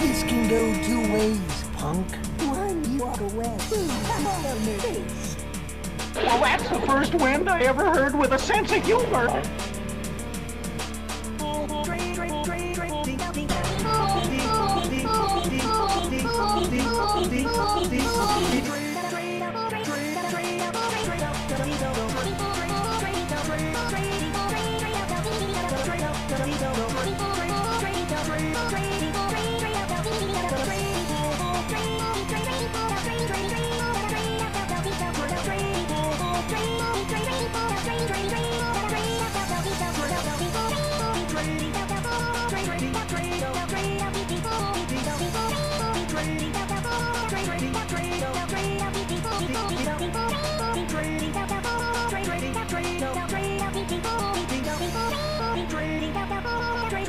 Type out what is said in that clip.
This can go two ways, punk. One, you walk away. Hmm. Two, well, that's the first wind I ever heard with a sense of humor.